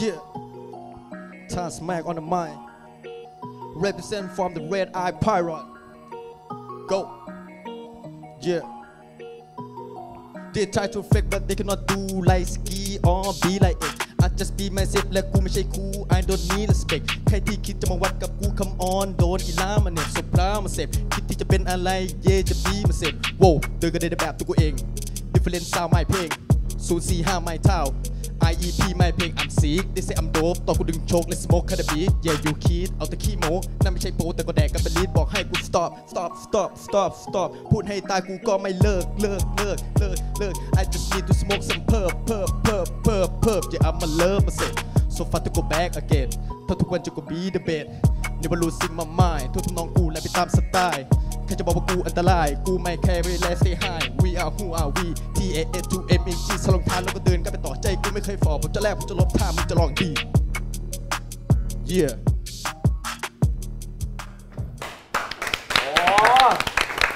Yeah. Time smack on the mic. Represent from the red eye pirate. Go. Yeah. They try to fake but they cannot do like ski or be like it I just be myself และกูไม่ใช่ครู I don't need respect ใครที่คิดจะมาวัดกับกู come on โดนกีฬามาเหน็บสพรามาเสพคิดที่จะเป็นอะไร เย่จะบีมาเสพโว้วเดินกันได้แบบตัวกูเอง different sound ไม่เพลง0 4 5ไม่เท่า IEP ไม่เพลง I'm sick they say I'm dope ต่อกูดึงโชค let's smoke คาราบี yeah you kid เอาแต่ขี้โม้นั่นไม่ใช่โป๊แต่ก็แดกกันเป็นลีดบอกให้กู stop stop stop stop stop พูดให้ตายกูก็ไม่เลิกเลิกเลิกเลิกเลิก I just need to smoke some perp perp perp perp perp yeah I'm a love มาเสร็จ so far to go back again ถ้าทุกวันจะกู be the best never losing my mind ทุกทำนองกูและไปตามสไตล์ ครจะบอกว่ากูอันตราย กูไม่แคร์เวลา stay high we are who are we T A S 2 M E G สลงทานแล้วก็เดินกันไปต่อใจกูไม่เคยฝ่อผมจะแลกผมจะลบท่ามึงจะลองดี yeah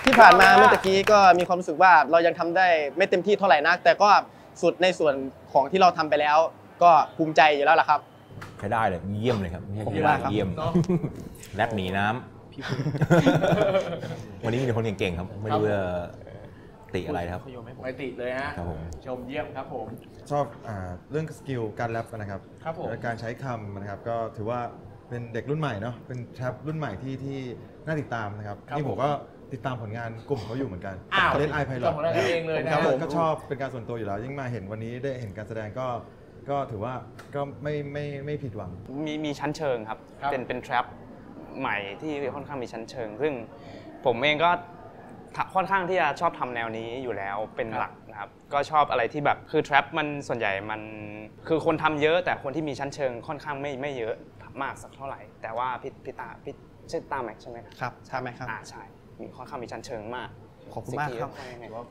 ที่ผ่านมาเมื่อตะกี้ก็มีความรู้สึกว่าเรายังทำได้ไม่เต็มที่เท่าไหร่นัก แต่ก็สุดในส่วนของที่เราทำไปแล้ว ก็ภูมิใจอยู่แล้วล่ะครับใช้ได้เลยเยี่ยมเลยครับไม่ใช่ขอบคุใช้ณได้มากครับเยี่ยมแรปหนีน้ำวันนี้มีแต่คนเก่งๆครับไม่รู้จะติอะไรนะครับไม่ติเลยฮะครับผมชมเยี่ยมครับผมชอบอาเรื่องสกิลการแรปนะครับครับผมและการใช้คำนะครับ ก็ถือว่าเป็นเด็กรุ่นใหม่เนาะเป็นแทรปรุ่นใหม่ที่ที่น่าติดตามนะครับครับนี่ผผมมก็ติดตามผลงานกลุ่มเขาอยู่เหมือนกันอ้าวเขาเล่นไอไพลอตของเราเองเลยนะครับผมก็ชอบเป็นการส่วนตัวอยู่แล้ว ยิ่งมาเห็นวันนี้ได้เห็นการแสดงก็ก็ถือว่าก็ไม่ไม่ไม่ผิดหวัง มีมีชั้นเชิงครับครับเป็นเป็น trap ใหม่ที่ค่อนข้างมีชั้นเชิง ซึ่งผมเองก็ทะค่อนข้างที่จะชอบทำแนวนี้อยู่แล้วเป็นหลักนะครับ ก็ชอบอะไรที่แบบคือ trap มันส่วนใหญ่มันคือคนทำเยอะ แต่คนที่มีชั้นเชิงค่อนข้างไม่ไม่เยอะมากสักเท่าไหร่ แต่ว่าพี่พี่ตาพี่ชื่อตาแม็กใช่ไหมครับครับใช่ไหมครับอ่าใช่มีค่อนข้างมีชั้นเชิงมากขอบคุณมากครับสิ่งที่ถือว่า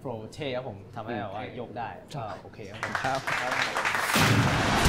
โปรเท่ครับผมทำให้แบบว่าโยกได้ก็โอเคครับผมครับ